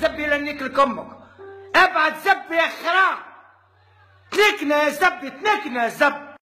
زب يلنيك لكمك ابعد زب يا خرا. تلكنا يا زب تلكنا يا زب